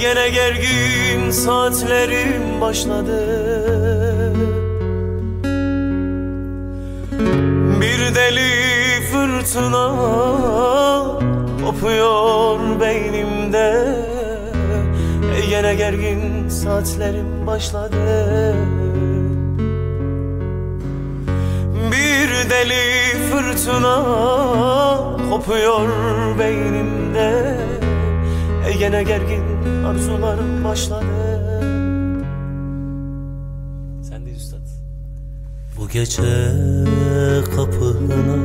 Gene gergin saatlerim başladı. Bir deli fırtına kopuyor beynimde. Ey gene gergin saatlerim başladı. Bir deli fırtına kopuyor beynimde. Ey gene gergin arzularım başladı. Sen de üstad. Bu gece kapına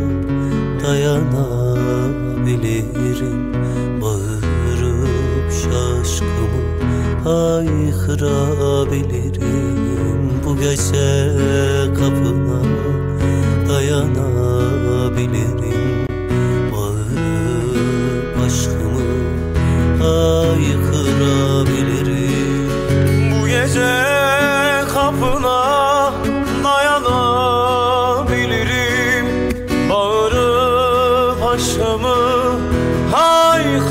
dayanabilirim. Bağırıp şaşkımı haykırabilirim Bu gece kapına dayanabilirim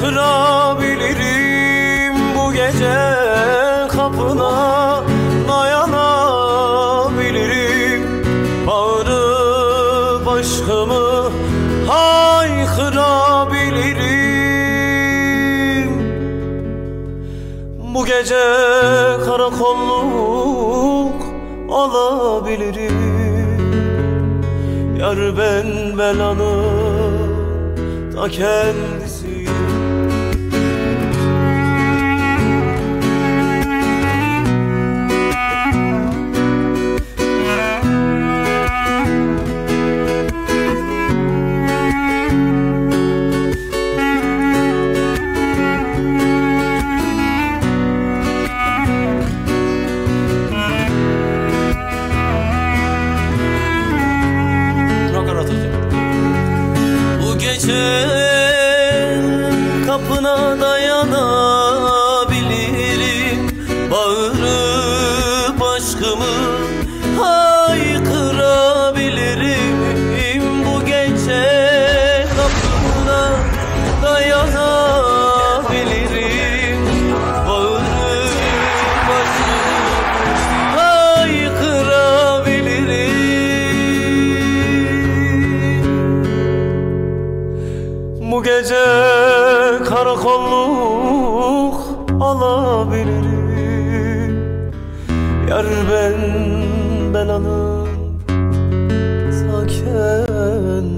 haykırabilirim Bu gece kapına dayanabilirim. Bağırıp aşkımı haykırabilirim. Bu gece karakolluk olabilirim Yar ben belanın ta kendisiyim kapına dayanabilirim. Bağırıp aşkımı Bu gece karakolluk alabilirim. Yar ben belanın ta kendisiyim